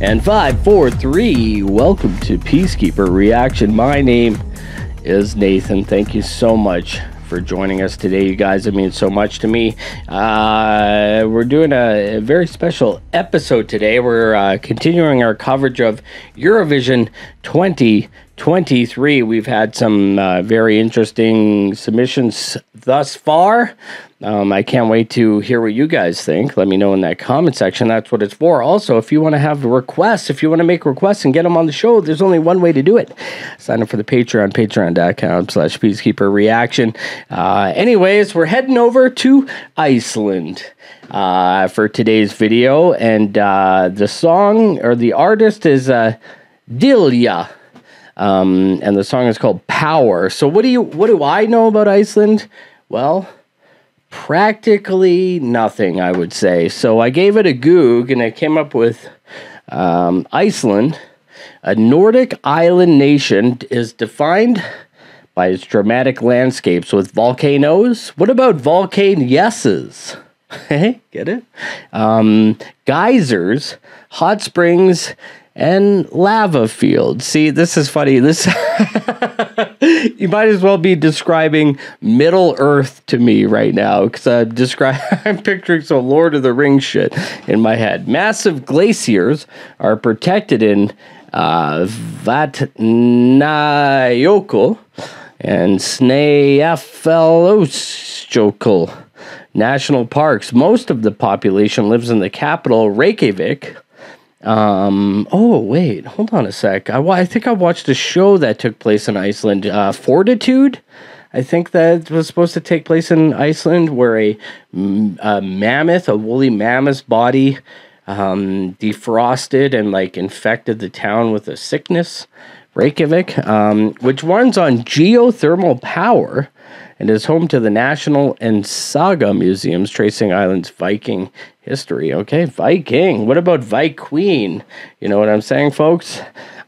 And five, four, three. Welcome to Peacekeeper Reaction. My name is Nathan. Thank you so much for joining us today, you guys. It means so much to me. Uh, we're doing a, a, very special episode today. We're uh, continuing our coverage of Eurovision 2023. We've had some uh, very interesting submissions thus far. Um, I can't wait to hear what you guys think. Let me know in that comment section. That's what it's for. Also, if you want to have requests, if you want to make requests and get them on the show, there's only one way to do it. Sign up for the Patreon, patreon.com slash peacekeeper reaction. Uh, anyways, we're heading over to Iceland uh, for today's video. And uh, the song or the artist is uh, Diljá. Um, and the song is called Power. So what do you what do I know about Iceland? Well, practically nothing, I would say. So I gave it a goog and I came up with um, Iceland, a Nordic island nation, is defined by its dramatic landscapes with volcanoes. What about volcano yeses? Hey, get it? Um, geysers, hot springs, and lava fields. See, this is funny. This you might as well be describing Middle Earth to me right now because I'm describing. I'm picturing some Lord of the Rings shit in my head. Massive glaciers are protected in uh, Vatnajökull and Snæfellsjökull national parks. Most of the population lives in the capital, Reykjavik um. Oh wait, hold on a sec. I, I think I watched a show that took place in Iceland. Uh, Fortitude. I think that was supposed to take place in Iceland, where a, a mammoth, a woolly mammoth's body, um, defrosted and like infected the town with a sickness. Reykjavik, um, which runs on geothermal power and is home to the National and Saga Museums, tracing Ireland's Viking history. Okay, Viking. What about Queen? You know what I'm saying, folks?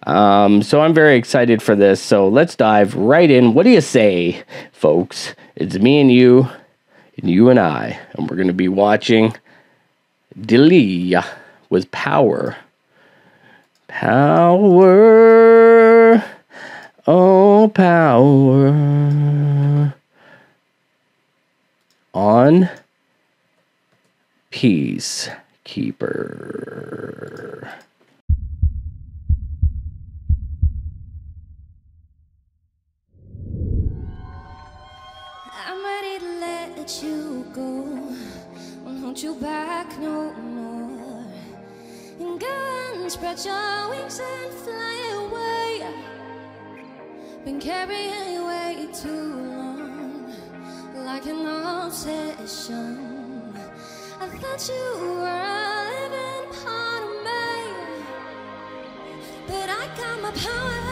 Um, so I'm very excited for this. So let's dive right in. What do you say, folks? It's me and you, and you and I, and we're going to be watching Diljá with Power. Power. Oh, power. On Peacekeeper. I'm ready to let you go. Won't hold you back no more. And go and spread your wings and fly away. Been carrying you way too long, obsession. I thought you were a living part of me, but I got my power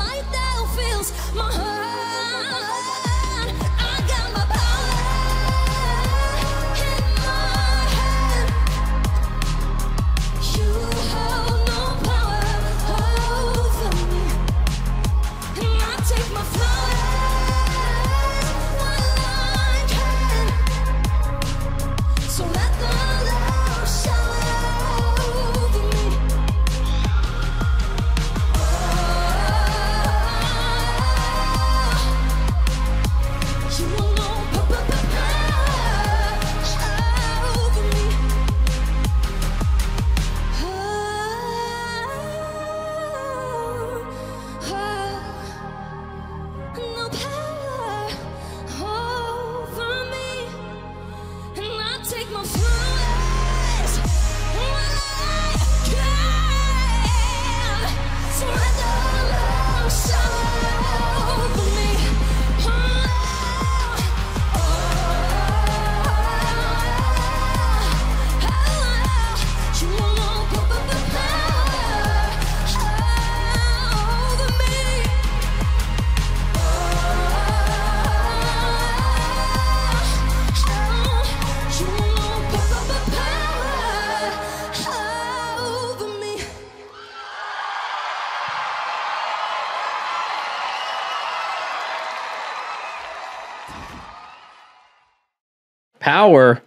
Power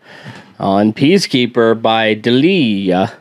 on Peacekeeper by Dalia.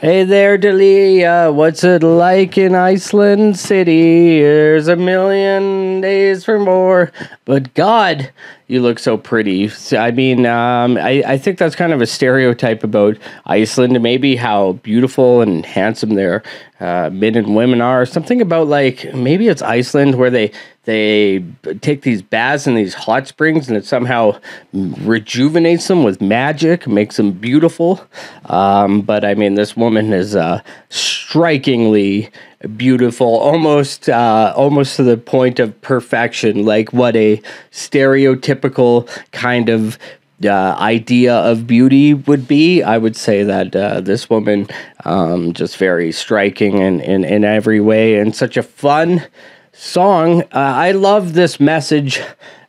Hey there, Dalia. What's it like in Iceland City? There's a million days for more. But God, you look so pretty. I mean, um, I, I think that's kind of a stereotype about Iceland, maybe how beautiful and handsome their uh, men and women are. Something about like maybe it's Iceland where they they take these baths in these hot springs and it somehow rejuvenates them with magic, makes them beautiful. Um, but I mean, this woman is uh, strikingly beautiful, almost uh, almost to the point of perfection, like what a stereotypical kind of uh, idea of beauty would be. I would say that uh, this woman um, just very striking in, in, in every way and such a fun song. Uh, I love this message,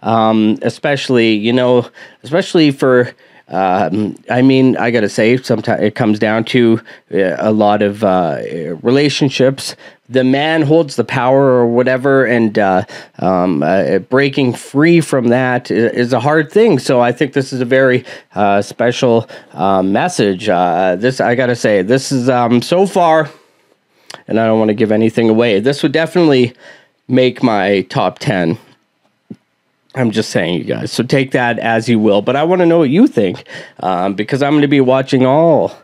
um, especially, you know, especially for. Um, I mean, I gotta say, sometimes it comes down to uh, a lot of uh, relationships. The man holds the power, or whatever, and uh, um, uh, breaking free from that is, a hard thing. So I think this is a very uh, special uh, message. this I gotta say, this is um, so far, and I don't want to give anything away. This would definitely make my top 10. I'm just saying, you guys. So take that as you will. But I want to know what you think um, because I'm going to be watching all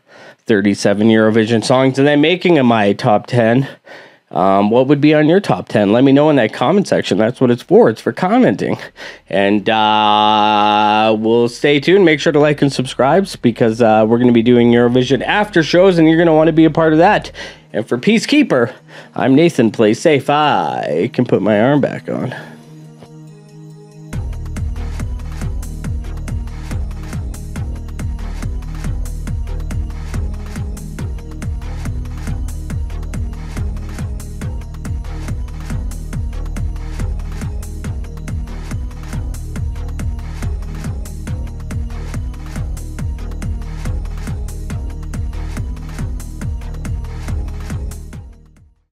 37 Eurovision songs and then making a my top 10. Um, what would be on your top 10? Let me know in that comment section. That's what it's for. It's for commenting. And uh, we'll stay tuned. Make sure to like and subscribe because uh, we're going to be doing Eurovision after shows and you're going to want to be a part of that. And for Peacekeeper, I'm Nathan. Play safe. I can put my arm back on.